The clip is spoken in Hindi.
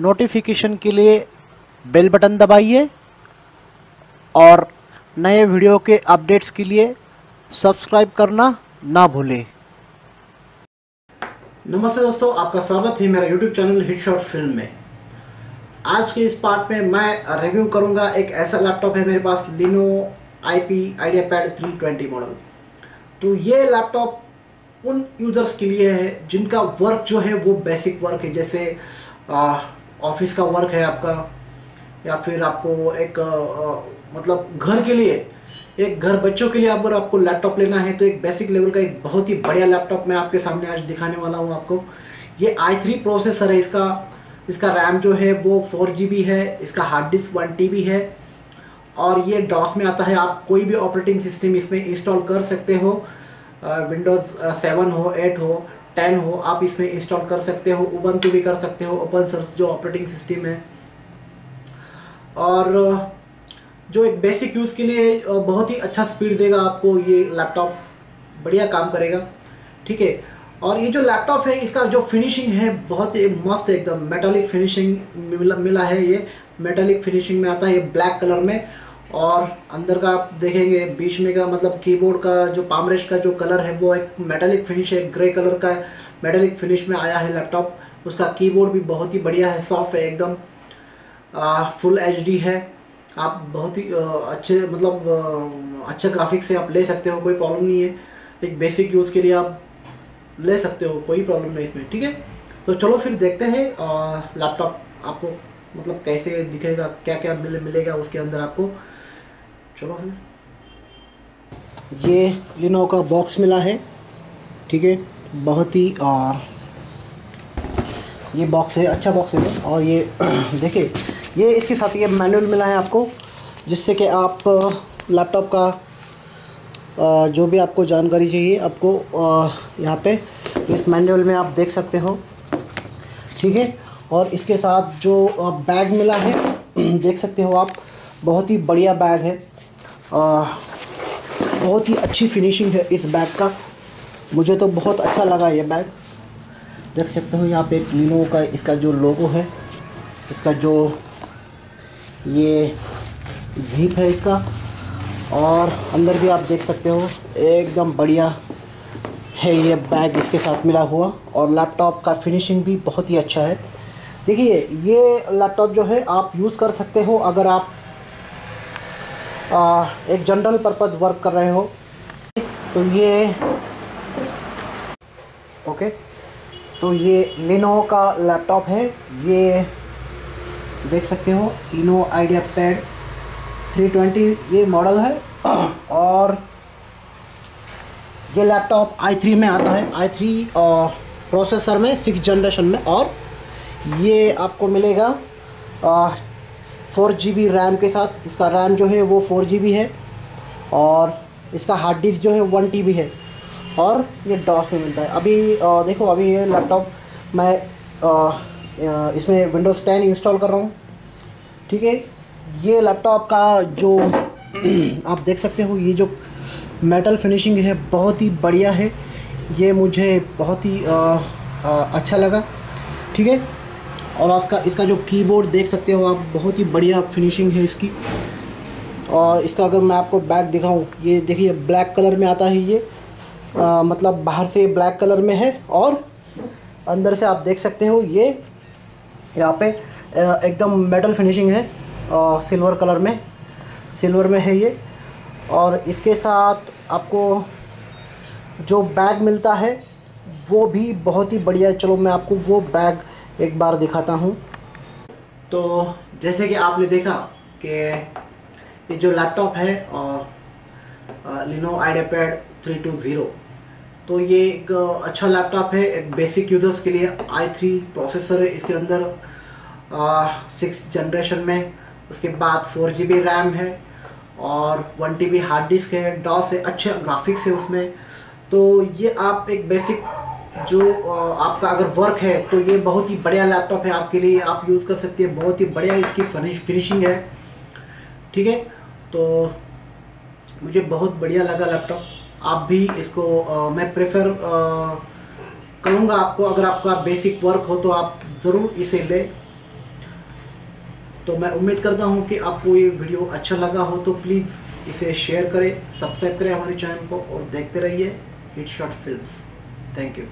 नोटिफिकेशन के लिए बेल बटन दबाइए और नए वीडियो के अपडेट्स के लिए सब्सक्राइब करना ना भूलें। नमस्ते दोस्तों, आपका स्वागत है मेरा YouTube channel hit short film में। आज के इस पार्ट में मैं रिव्यू करूँगा एक ऐसा लैपटॉप है मेरे पास Lenovo I P IdeaPad three twenty model तो ये लैपटॉप उन यूज़र्स के लिए है जिनका वर्क जो है वो बेसिक वर्क है, जैसे ऑफ़िस का वर्क है आपका या फिर आपको एक आ, आ, मतलब घर के लिए एक घर बच्चों के लिए अगर आपको लैपटॉप लेना है तो एक बेसिक लेवल का एक बहुत ही बढ़िया लैपटॉप मैं आपके सामने आज दिखाने वाला हूँ आपको। ये आई थ्री प्रोसेसर है इसका इसका रैम जो है वो फोर जी बी है इसका hard disk one T B है और ये डॉस में आता है आप कोई भी ऑपरेटिंग सिस्टम इसमें इंस्टॉल कर सकते हो विंडोज़ सेवन हो एट हो टेन हो, आप इसमें इंस्टॉल कर सकते हो उबंटू भी कर सकते हो ओपन सोर्स जो ऑपरेटिंग सिस्टम है। और जो एक बेसिक यूज़ के लिए बहुत ही अच्छा स्पीड देगा आपको ये लैपटॉप बढ़िया काम करेगा, ठीक है? और ये जो लैपटॉप है, इसका जो फिनिशिंग है, बहुत ही मस्त एकदम मेटालिक फिनिशिंग मिला मिला है ये। मेटालिक फिनिशिंग में आता है ये ब्लैक कलर में। और अंदर का आप देखेंगे बीच में का मतलब कीबोर्ड का जो पामरेश का जो कलर है वो एक मेटालिक फिनिश है ग्रे कलर का मेटालिक फिनिश में आया है लैपटॉप उसका कीबोर्ड भी बहुत ही बढ़िया है सॉफ्ट है एकदम। आ, फुल एचडी है। आप बहुत ही अच्छे मतलब अच्छे ग्राफिक्स से आप ले सकते हो कोई प्रॉब्लम नहीं है। एक बेसिक यूज़ के लिए आप ले सकते हो कोई प्रॉब्लम नहीं इसमें ठीक है? तो चलो फिर देखते हैं लैपटॉप आपको मतलब कैसे दिखेगा क्या क्या मिले मिलेगा उसके अंदर आपको। चलो फिर। ये लिनो का बॉक्स मिला है ठीक है? बहुत ही आ, ये बॉक्स है अच्छा बॉक्स है और ये देखिए ये इसके साथ ये मैनुअल मिला है आपको जिससे कि आप लैपटॉप का जो भी आपको जानकारी चाहिए आपको यहाँ पे इस मैनुअल में आप देख सकते हो ठीक है? और इसके साथ जो बैग मिला है देख सकते हो आप बहुत ही बढ़िया बैग है। बहुत ही अच्छी फिनिशिंग है इस बैग का। मुझे तो बहुत अच्छा लगा ये बैग देख सकते हो यहाँ पे लिनो का इसका जो लोगो है, इसका जो ये जीप है इसका। और अंदर भी आप देख सकते हो, एकदम बढ़िया है ये बैग इसके साथ मिला हुआ। और लैपटॉप का फिनिशिंग भी बहुत ही अच्छा है। देखिए, ये लैपटॉप जो है आप यूज़ कर सकते हो अगर आप आ, एक जनरल पर्पज़ वर्क कर रहे हो। तो ये ओके तो ये लिनो का लैपटॉप है। ये देख सकते हो इनो आइडिया पैड 320 ये मॉडल है। और ये लैपटॉप i3 में आता है। i3 प्रोसेसर में सिक्स जनरेशन में। और ये आपको मिलेगा फोर जी रैम के साथ इसका रैम जो है वो फोर जी है और इसका हार्ड डिस्क जो है वन टी है और ये डॉस में मिलता है। अभी आ, देखो अभी ये लैपटॉप मैं आ, इसमें विंडोज़ टेन इंस्टॉल कर रहा हूँ ठीक है? ये लैपटॉप का जो आप देख सकते हो ये जो मेटल फिनिशिंग है बहुत ही बढ़िया है। ये मुझे बहुत ही आ, आ, अच्छा लगा ठीक है? और इसका इसका जो कीबोर्ड देख सकते हो आप बहुत ही बढ़िया फिनिशिंग है इसकी। और इसका अगर मैं आपको बैक दिखाऊँ ये देखिए ब्लैक कलर में आता है ये। आ, मतलब बाहर से ब्लैक कलर में है और अंदर से आप देख सकते हो ये यहाँ पे एकदम मेटल फिनिशिंग है सिल्वर कलर में। सिल्वर में है ये। और इसके साथ आपको जो बैग मिलता है वो भी बहुत ही बढ़िया है चलो मैं आपको वो बैग एक बार दिखाता हूँ। तो जैसे कि आपने देखा कि ये जो लैपटॉप है और Lenovo IdeaPad three two zero तो ये एक अच्छा लैपटॉप है। एक बेसिक यूज़र्स के लिए आई थ्री प्रोसेसर है इसके अंदर सिक्स जनरेशन में। उसके बाद फोर जी बी रैम है और one T B hard disk है डॉस है, अच्छे ग्राफिक्स है उसमें। तो ये आप एक बेसिक जो आपका अगर वर्क है तो ये बहुत ही बढ़िया लैपटॉप है आपके लिए। आप यूज़ कर सकते हैं। बहुत ही बढ़िया इसकी फिनिशिंग है। ठीक है? तो मुझे बहुत बढ़िया लगा लैपटॉप आप भी इसको आ, मैं प्रेफर करूँगा आपको। अगर आपका बेसिक वर्क हो तो आप ज़रूर इसे लें। तो मैं उम्मीद करता हूँ कि आपको ये वीडियो अच्छा लगा हो तो प्लीज़ इसे शेयर करें सब्सक्राइब करें हमारे चैनल को और देखते रहिए hit shot film thank you